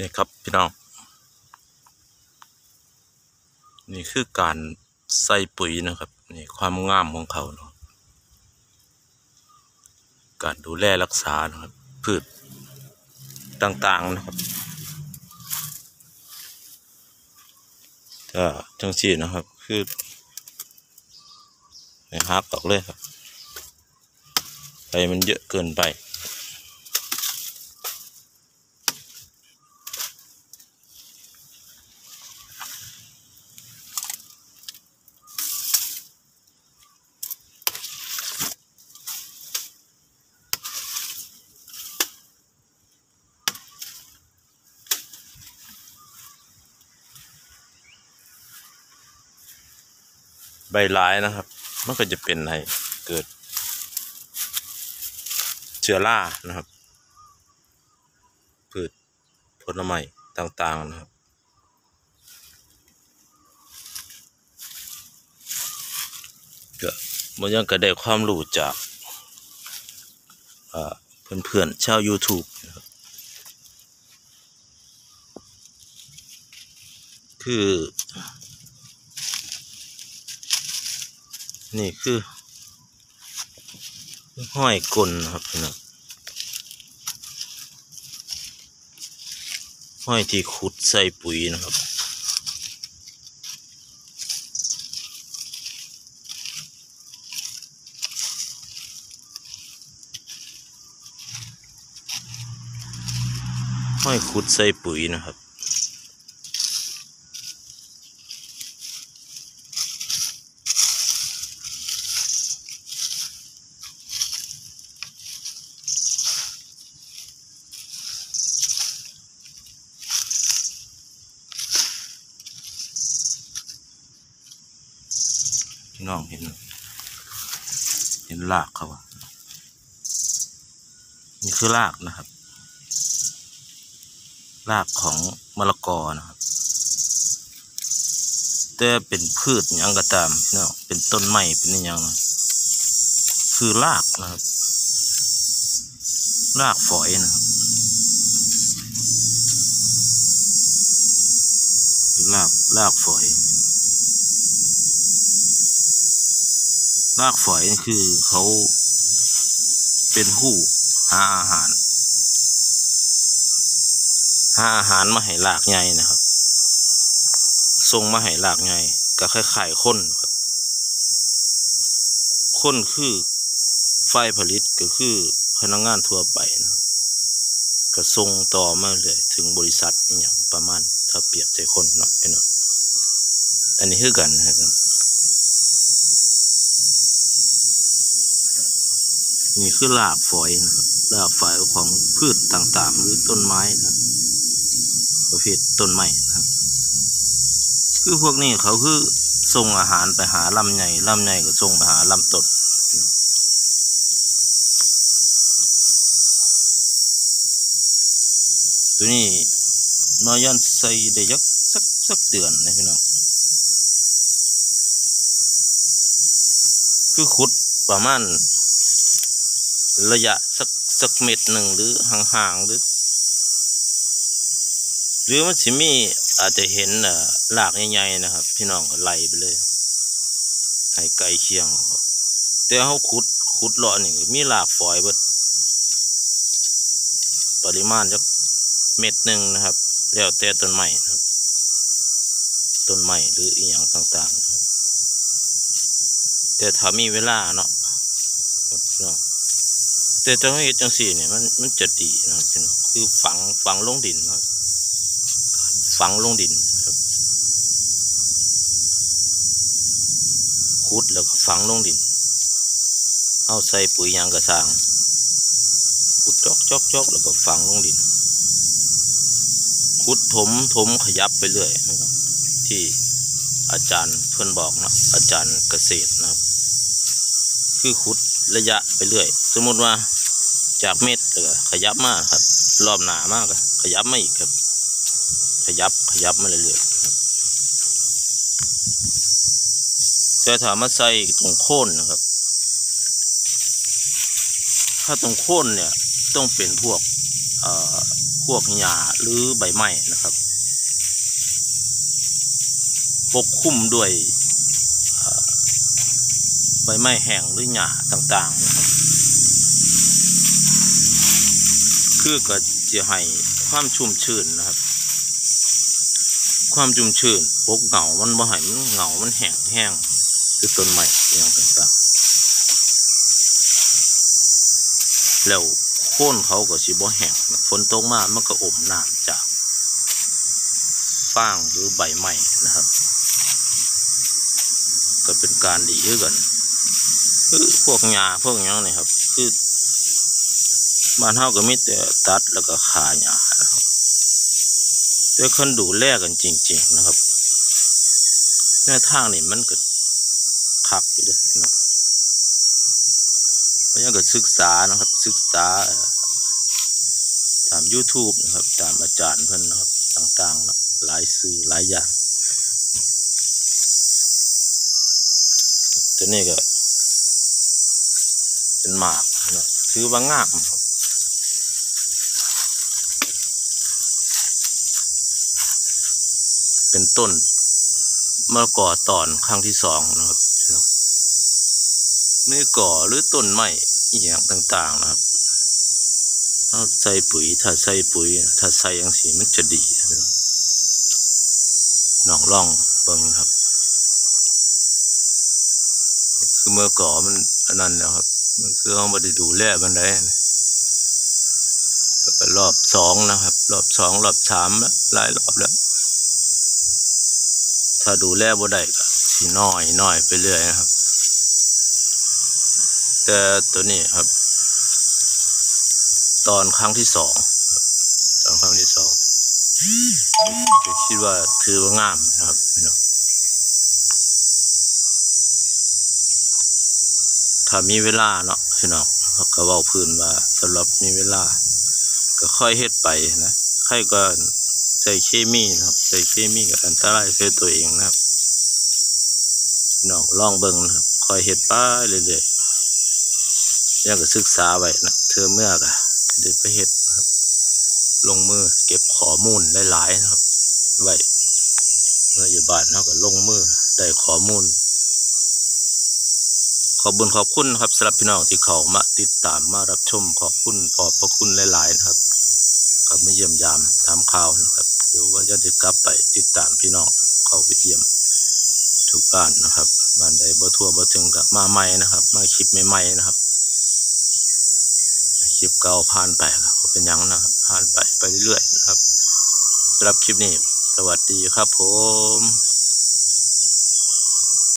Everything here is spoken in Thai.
นี่ครับพี่น้อง นี่คือการใส่ปุ๋ยนะครับ นี่ความงามของเขาเนาะการดูแลรักษานะครับพืชต่างๆนะครับก็จังสี่นะครับ คือให้ฮักออกเลยครับไปมันเยอะเกินไป ใบร้ายนะครับ มันก็จะเป็นให้เกิด เชื้อรานะครับ พืชผลไม้ต่าง ๆ นะครับ ก็มันยังก็ได้ความรู้จากอ่าเพื่อนๆชาว YouTube นะครับคือ นี่คือ ห้อยกลนะครับพี่น้องห้อยที่ขุดใส่ปุ๋ยนะครับ ห้อยขุดใส่ปุ๋ยนะครับ พี่น้องเห็น เห็นรากเขาอะนี่คือรากนะครับ รากของมะละกอนะครับ แต่เป็นพืชยังก็ตามพี่น้องเป็นต้นไม้เป็นอหยังคือรากนะครับรากฝอยนะครับคือรากรากฝอย รากฝอยคือเขาเป็นผู้หาอาหาร หาอาหารมาให้รากใหญ่นะครับส่งมาให้รากใหญ่ก็คล้ายๆคนครับคนคือไฟผลิตก็คือพนักงานทั่วไปนะครับก็ส่งต่อมาเลยถึงบริษัทอย่างประมาณ ถ้าเปรียบใจคนเนาะพี่น้องอันนี้คือกันนะครับ นี่คือรากฝอยนะครับรากฝอยของพืชต่างๆ หรือต้นไม้นะประเภทต้นไม้นะครับคือพวกนี้เขาคือส่งอาหารไปหาลำใหญ่ลำใหญ่ก็ส่งไปหาลำต้นตัวนี้นอยันใส่ได้ยักสักสักเดือนนะพี่น้องคือขุดประมาณ ระยะสักสักเม็ดหนึ่งหรือห่างๆหรือ หรือมันสิมีอาจจะเห็นหลากใหญ่ๆนะครับ พี่น้องก็ไล่ไปเลย ให้ไกลเคียงแต่เขาขุดขุดเลาะนี่มีหลากฝอยเบิดปริมาณจักเม็ดหนึ่งนะครับ แล้วแต่ต้นไม้ครับต้นไม้หรืออีหยังต่างๆแต่ถ้ามีเวลาเนาะ แต่จังเฮ็ดจังสี่เนี่ยมันมันจะดีนะครับพี่น้องคือฝังฝังลงดินนะครับฝังลงดินครับขุดแล้วก็ฝังลงดินเอาใส่ปุ๋ยยางกระสางขุดจอกจอกจอกแล้วก็ฝังลงดินขุดถมถมขยับไปเรื่อยนะครับที่อาจารย์เพื่อนบอกนะอาจารย์เกษตรนะครับ คือขุดระยะไปเรื่อย สมมติว่า จากเม็ดแล้วก็ขยับมากครับ รอบหนามากครับขยับมาอีกครับ ขยับขยับมาเรื่อยๆครับแต่ถามมาใส่ตรงโค่นนะครับ ถ้าตรงโค่นเนี่ยต้องเป็นพวกเอ่อพวกหญ้าหรือใบไม้นะครับ ปกคลุมด้วยใบไม้แห้งหรือหญ้าต่างๆนะครับ คือก็จะให้ความชุ่มชื้นนะครับ ความชุ่มชื้นปกเหงามันบ่ให้มันเหงามันแห้งแห้งคือต้นไม้อย่างต่างๆแล้วโค่นเขาก็สิบ่แห้งฝนตกมามันก็อมน้ำจากฟางหรือใบไม้นะครับ ก็เป็นการดีคือกันคือพวกหญ้าพวกหยังนี่ครับ คือ บ้านเฮาก็มีแต่ตัดแล้วก็ขาหญ้านะครับแต่คนดูแลกันจริง ๆ นะครับแนวทางนี่มันก็คักอยู่เด้อเนะเพราะงั้นก็ศึกษานะครับ ศึกษาตาม YouTube นะครับ ตามอาจารย์เพิ่อนนะครับ ต่างๆนะหลายสื่อหลายอย่างตัวนี้ก็เป็นหมากนะถือว่างามครับ เป็น ต้นมะละกอตอนครั้งที่สองนะครับเมื่อก่อหรือต้นไม้อย่างต่างๆนะครับเอาใส่ปุ๋ย ถ้าใส่ปุ๋ย ถ้าใส่อย่างสีมันจะดีน้องน้องล่องเบิ่งครับ คือเมื่อก่อมันอันนั้นนะครับมันคือเขาไม่ได้ดูแลมันได้รอบสองนะครับ รอบสองรอบสามแล้วหลายรอบแล้ว ถ้าดูแลบ่ได้ก็สิน้อยน้อยไปเรื่อยนะครับ แต่ตัวนี้ครับ ตอนครั้งที่สองตอนครั้งที่สองก็คิดว่าถือว่างามนะครับพี่น้องถ้ามีเวลาเนาะพี่น้องเขาก็เว้าพื้นว่าสำหรับมีเวลา ก็ค่อยเฮ็ดไปนะใครก็ ใส่เคมีนะครับ ใส่เคมีกับอันตรายใส่ตัวเองนะครับน้องลองเบิ่งนะครับคอยเห็ดป้าเรื่อยๆยังก็ศึกษาไว้นะเธอเมื่อกะเดี๋ยวไปเห็ดครับ ลงมือเก็บข้อมูลหลายๆนะครับไว้เมื่ออยู่บ้านเราก็ลงมือได้ข้อมูล ขอบุญขอบคุณครับสำหรับพี่น้องที่เขามาติดตามมารับชมขอบคุณขอบพระคุณหลาย ๆ นะครับ ก็มาเยี่ยมยามถามข่าวนะครับเดี๋ยวว่าจะได้กลับไปติดตามพี่น้องเขาไปเยี่ยมทุกบ้านนะครับบ้านใดบ่ทั่วบ่ถึงกับมาใหม่นะครับ มาคลิปใหม่ๆนะครับคลิปเก่าผ่านไปครับเป็นยังนะครับผ่านไปไปเรื่อยๆนะครับสำหรับคลิปนี้ สวัสดีครับผม